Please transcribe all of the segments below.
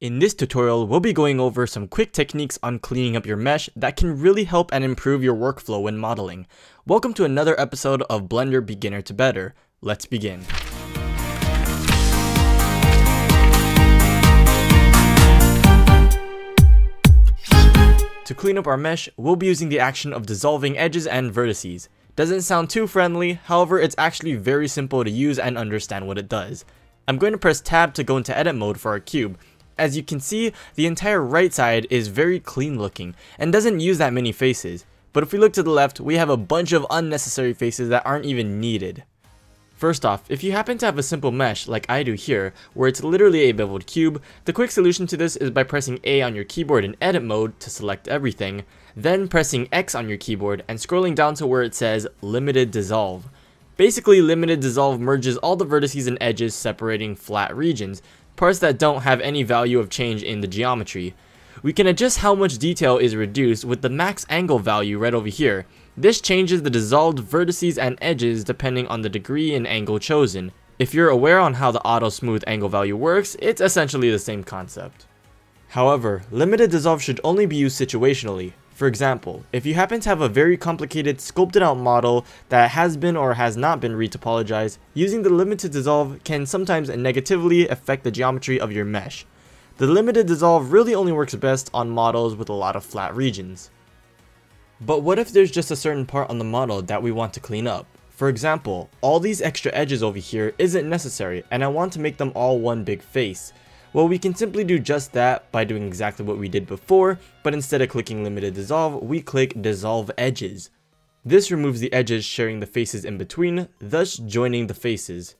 In this tutorial, we'll be going over some quick techniques on cleaning up your mesh that can really help and improve your workflow when modeling. Welcome to another episode of Blender Beginner to Better. Let's begin. To clean up our mesh, we'll be using the action of dissolving edges and vertices. Doesn't sound too friendly, however it's actually very simple to use and understand what it does. I'm going to press tab to go into edit mode for our cube, as you can see, the entire right side is very clean looking and doesn't use that many faces. But if we look to the left, we have a bunch of unnecessary faces that aren't even needed. First off, if you happen to have a simple mesh like I do here, where it's literally a beveled cube, the quick solution to this is by pressing A on your keyboard in edit mode to select everything, then pressing X on your keyboard and scrolling down to where it says limited dissolve. Basically, limited dissolve merges all the vertices and edges separating flat regions, parts that don't have any value of change in the geometry. We can adjust how much detail is reduced with the max angle value right over here. This changes the dissolved vertices and edges depending on the degree and angle chosen. If you're aware on how the auto smooth angle value works, it's essentially the same concept. However, limited dissolve should only be used situationally. For example, if you happen to have a very complicated sculpted out model that has been or has not been retopologized, using the limited dissolve can sometimes negatively affect the geometry of your mesh. The limited dissolve really only works best on models with a lot of flat regions. But what if there's just a certain part on the model that we want to clean up? For example, all these extra edges over here isn't necessary and I want to make them all one big face. Well, we can simply do just that by doing exactly what we did before, but instead of clicking limited dissolve, we click dissolve edges. This removes the edges sharing the faces in between, thus joining the faces.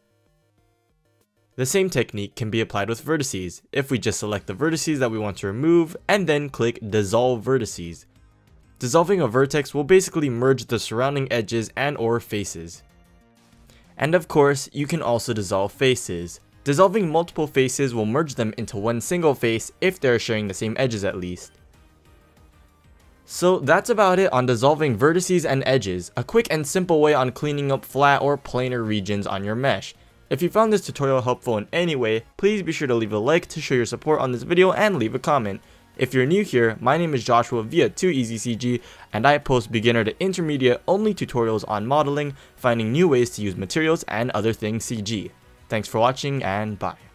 The same technique can be applied with vertices, if we just select the vertices that we want to remove, and then click dissolve vertices. Dissolving a vertex will basically merge the surrounding edges and or faces. And of course, you can also dissolve faces. Dissolving multiple faces will merge them into one single face if they're sharing the same edges at least. So that's about it on dissolving vertices and edges, a quick and simple way on cleaning up flat or planar regions on your mesh. If you found this tutorial helpful in any way, please be sure to leave a like to show your support on this video and leave a comment. If you're new here, my name is Joshua via TooEazyCG and I post beginner to intermediate only tutorials on modeling, finding new ways to use materials and other things CG. Thanks for watching and bye.